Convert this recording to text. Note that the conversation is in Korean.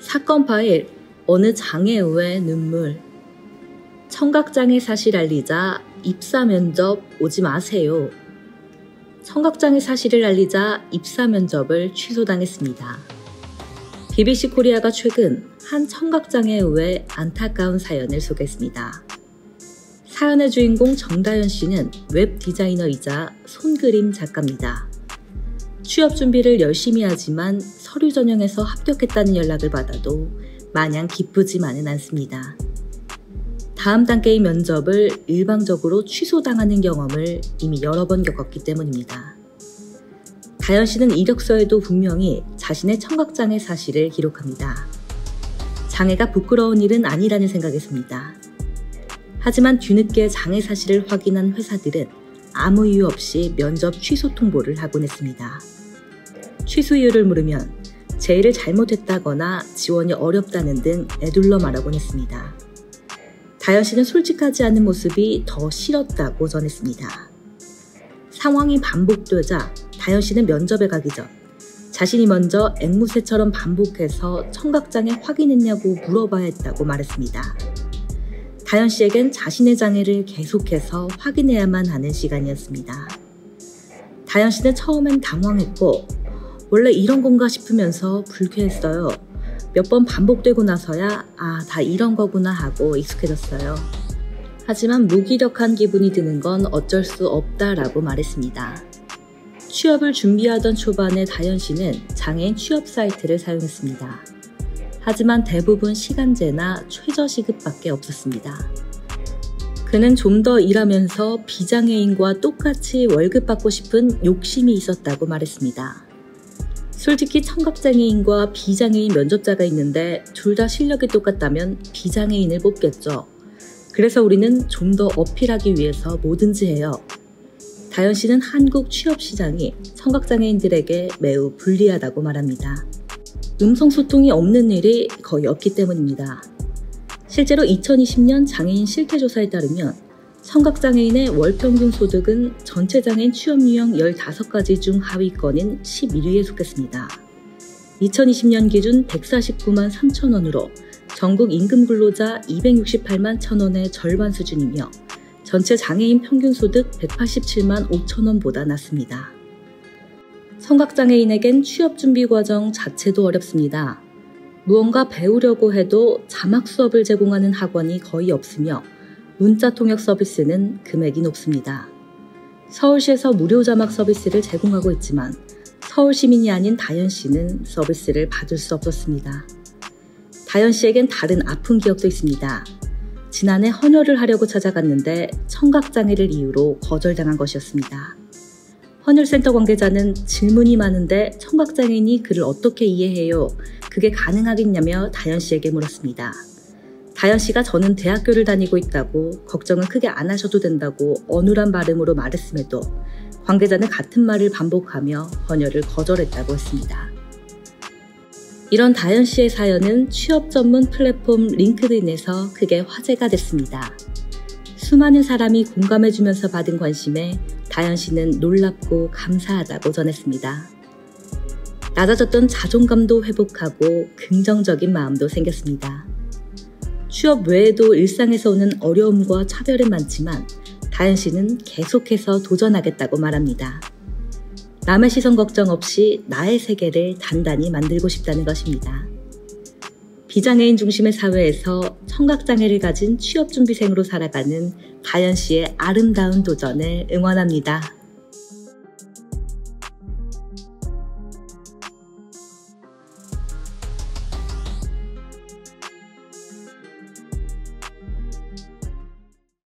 사건 파일 어느 장애우의 눈물 청각장애 사실 알리자 입사 면접 오지 마세요. 청각장애 사실을 알리자 입사 면접을 취소당했습니다. BBC 코리아가 최근 한 청각장애우의 안타까운 사연을 소개했습니다. 사연의 주인공 정다현 씨는 웹 디자이너이자 손그림 작가입니다. 취업 준비를 열심히 하지만 서류 전형에서 합격했다는 연락을 받아도 마냥 기쁘지만은 않습니다. 다음 단계의 면접을 일방적으로 취소당하는 경험을 이미 여러 번 겪었기 때문입니다. 다현 씨는 이력서에도 분명히 자신의 청각장애 사실을 기록합니다. 장애가 부끄러운 일은 아니라는 생각했습니다. 하지만 뒤늦게 장애 사실을 확인한 회사들은 아무 이유 없이 면접 취소 통보를 하곤 했습니다. 취소 이유를 물으면 제의를 잘못했다거나 지원이 어렵다는 등 애둘러 말하곤 했습니다. 다현 씨는 솔직하지 않은 모습이 더 싫었다고 전했습니다. 상황이 반복되자 다현 씨는 면접에 가기 전 자신이 먼저 앵무새처럼 반복해서 청각장애 확인했냐고 물어봐야 했다고 말했습니다. 다현 씨에겐 자신의 장애를 계속해서 확인해야만 하는 시간이었습니다. 다현 씨는 처음엔 당황했고 원래 이런 건가 싶으면서 불쾌했어요. 몇 번 반복되고 나서야 아, 다 이런 거구나 하고 익숙해졌어요. 하지만 무기력한 기분이 드는 건 어쩔 수 없다라고 말했습니다. 취업을 준비하던 초반에 다현 씨는 장애인 취업 사이트를 사용했습니다. 하지만 대부분 시간제나 최저시급밖에 없었습니다. 그는 좀 더 일하면서 비장애인과 똑같이 월급 받고 싶은 욕심이 있었다고 말했습니다. 솔직히 청각장애인과 비장애인 면접자가 있는데 둘 다 실력이 똑같다면 비장애인을 뽑겠죠. 그래서 우리는 좀 더 어필하기 위해서 뭐든지 해요. 다현 씨는 한국 취업 시장이 청각장애인들에게 매우 불리하다고 말합니다. 음성 소통이 없는 일이 거의 없기 때문입니다. 실제로 2020년 장애인 실태조사에 따르면 청각장애인의 월평균 소득은 전체 장애인 취업 유형 15가지 중 하위권인 11위에 속했습니다. 2020년 기준 149만 3천 원으로 전국 임금 근로자 268만 1천 원의 절반 수준이며 전체 장애인 평균 소득 187만 5천 원보다 낮습니다. 청각장애인에겐 취업 준비 과정 자체도 어렵습니다. 무언가 배우려고 해도 자막 수업을 제공하는 학원이 거의 없으며 문자 통역 서비스는 금액이 높습니다. 서울시에서 무료 자막 서비스를 제공하고 있지만 서울 시민이 아닌 다현 씨는 서비스를 받을 수 없었습니다. 다현 씨에겐 다른 아픈 기억도 있습니다. 지난해 헌혈을 하려고 찾아갔는데 청각장애를 이유로 거절당한 것이었습니다. 헌혈센터 관계자는 질문이 많은데 청각장애인이 그를 어떻게 이해해요? 그게 가능하겠냐며 다현 씨에게 물었습니다. 다현 씨가 저는 대학교를 다니고 있다고 걱정은 크게 안 하셔도 된다고 어눌한 발음으로 말했음에도 관계자는 같은 말을 반복하며 헌혈을 거절했다고 했습니다. 이런 다현 씨의 사연은 취업 전문 플랫폼 링크드인에서 크게 화제가 됐습니다. 수많은 사람이 공감해주면서 받은 관심에 다현 씨는 놀랍고 감사하다고 전했습니다. 낮아졌던 자존감도 회복하고 긍정적인 마음도 생겼습니다. 취업 외에도 일상에서 오는 어려움과 차별은 많지만 다현 씨는 계속해서 도전하겠다고 말합니다. 남의 시선 걱정 없이 나의 세계를 단단히 만들고 싶다는 것입니다. 비장애인 중심의 사회에서 청각장애를 가진 취업준비생으로 살아가는 다현 씨의 아름다운 도전을 응원합니다.